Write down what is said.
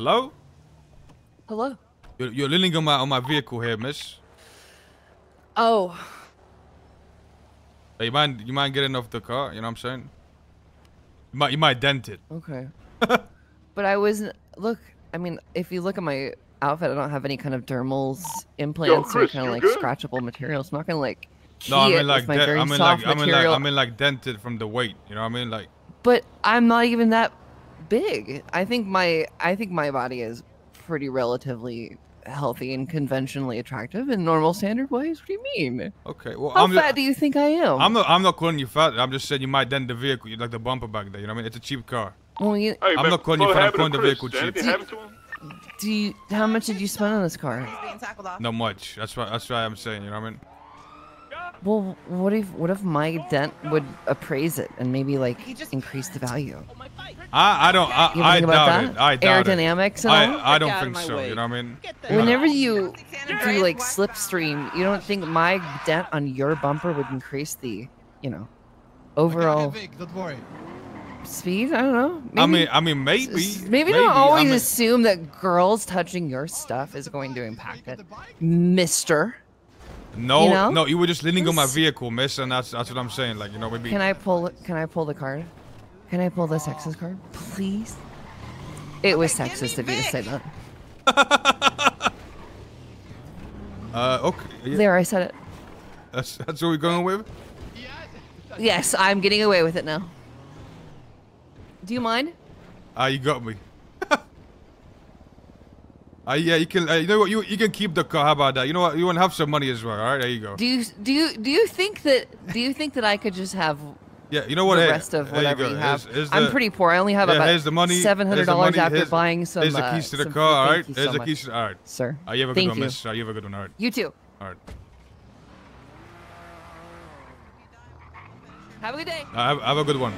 Hello? Hello. You're, you're leaning on my on my vehicle here, miss. Oh, Hey, you mind you mind getting off the car? You know what I'm saying? You might you might dent it. okay. but I wasn't. Look, I mean, if you look at my outfit, I don't have any kind of dermals, implants, or Chris, kind of like good? scratchable materials. I'm not gonna like No, I it mean like with my de- very I mean soft like I mean like material. I mean like dented from the weight. You know what I mean? Like but I'm not even that big. I think my I think my body is pretty relatively healthy and conventionally attractive in normal standard ways. What do you mean? okay, well How I'm fat do you think I am? I'm not I'm not calling you fat. I'm just saying you might dent the vehicle, you like the bumper back there. You know what I mean? It's a cheap car. well, you, Hey, I'm not calling you fat, I'm calling the vehicle cheap. anything happen to him? do you? How much did you spend on this car? being tackled off. Not much. That's why that's why I'm saying. You know what I mean? Well, what if what if my dent would appraise it and maybe like increase the value? I I don't I, You I think about doubt that? it. I doubt it. Aerodynamics and all? I I don't Get out of think so. way. You know what I mean? Whenever you do like slipstream, you don't think my dent on your bumper would increase the, you know, overall Don't worry. speed? I don't know. Maybe, I mean I mean maybe s- maybe, don't always I mean, assume that girls touching your stuff is going to impact it, Mister. No, you know? no, you were just leaning on my vehicle, miss, and that's that's what I'm saying. Like, you know, maybe. Can I pull? Can I pull the card? Can I pull the Texas card, please? It was Okay, give sexist of you to say that. Uh, okay. Yeah, There, I said it. that's that's what we're going with. Yes, I'm getting away with it now. Do you mind? Ah, you got me. Ah, yeah, you can. Uh, you know what? You you can keep the car. How about that? You know what? You want to have some money as well. All right, there you go. Do you do you do you think that do you think that I could just have Yeah, you know what? the hey, rest of whatever you, you, have? Here's- here's I'm pretty poor. I only have yeah, about the money. seven hundred the dollars after here's- buying some. Here's the uh, keys to the some car. All right. Thank Here's so the keys. To, all right. sir. Uh, you have a Thank good one, you. miss. Uh, you have a good one. All right. You too. All right. Have a good day. Uh, have, have a good one.